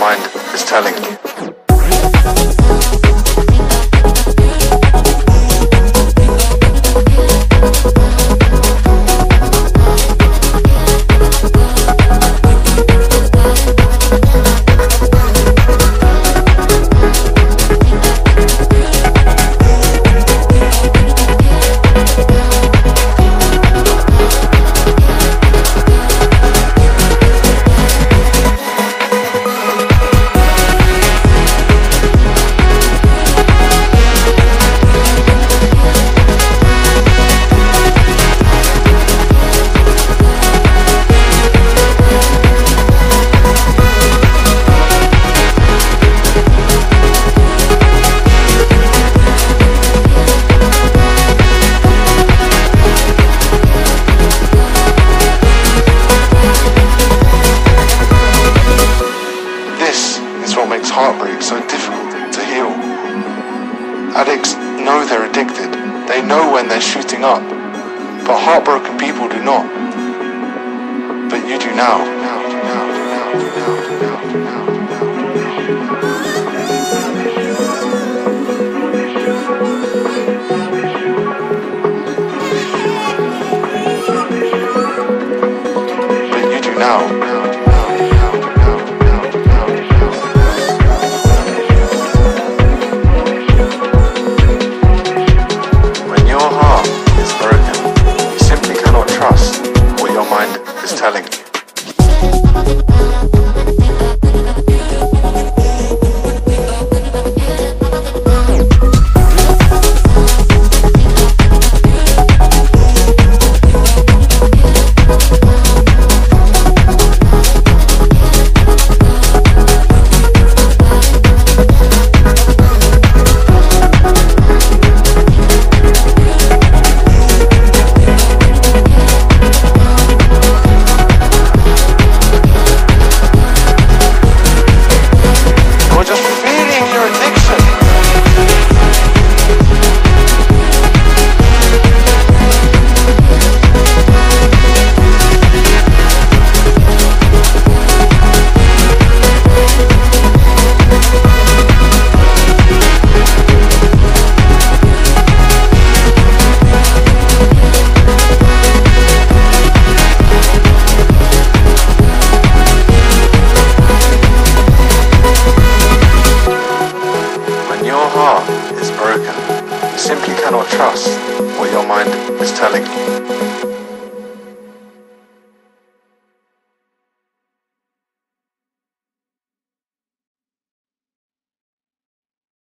mind is telling you. Addicts know they're addicted, they know when they're shooting up, but heartbroken people do not. But you do now. You do now. Mind you cannot trust what your mind is telling you.